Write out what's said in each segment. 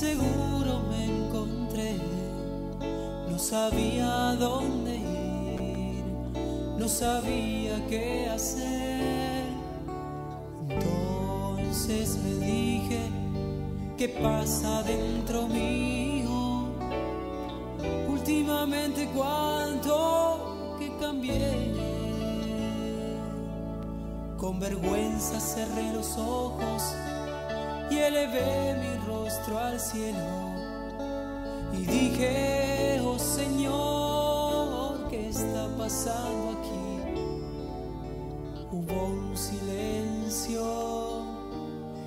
inseguro me encontré, no sabía dónde ir, no sabía qué hacer. Entonces me dije, ¿qué pasa dentro mío? Últimamente cuánto que cambié. Con vergüenza cerré los ojos y elevé mi rostro al cielo y dije, oh Señor, ¿qué está pasando aquí? Hubo un silencio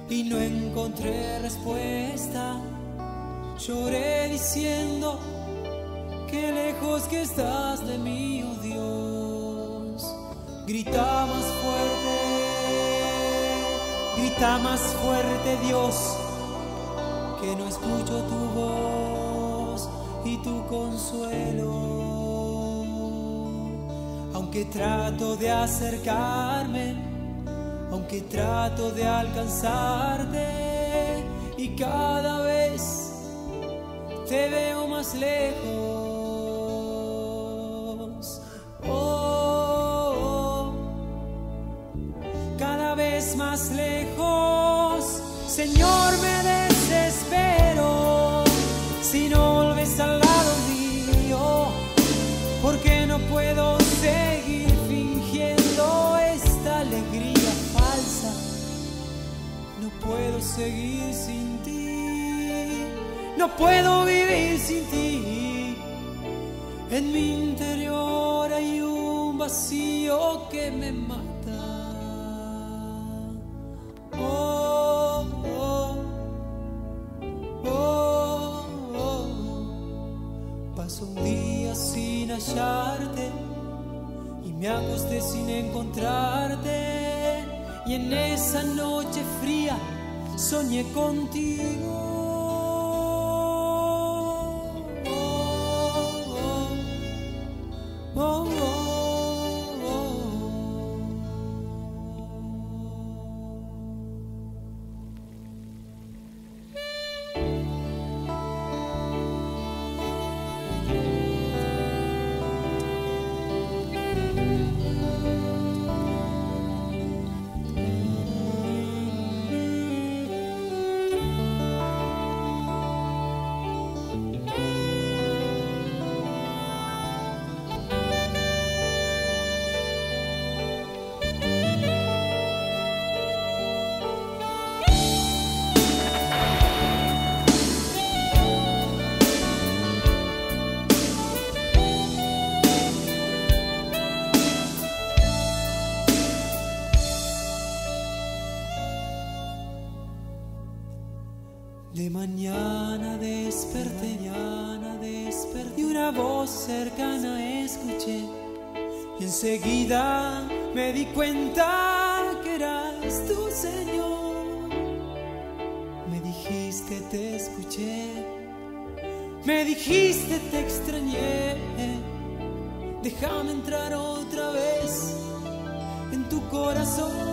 y no encontré respuesta. Lloré diciendo, qué lejos que estás de mí, oh Dios. Grita grita más fuerte Dios, que no escucho tu voz y tu consuelo. Aunque trato de acercarme, aunque trato de alcanzarte y cada vez te veo más lejos. Oh, más lejos, Señor, me desespero si no volves al lado mío, porque no puedo seguir fingiendo esta alegría falsa. No puedo seguir sin ti, no puedo vivir sin ti. En mi interior hay un vacío que me mata. Un día sin hallarte y me acosté sin encontrarte. Y en esa noche fría soñé contigo. De mañana desperté, mañana desperté y una voz cercana escuché. Y enseguida me di cuenta que eras tú, Señor. Me dijiste, te escuché. Me dijiste, te extrañé. Déjame entrar otra vez en tu corazón.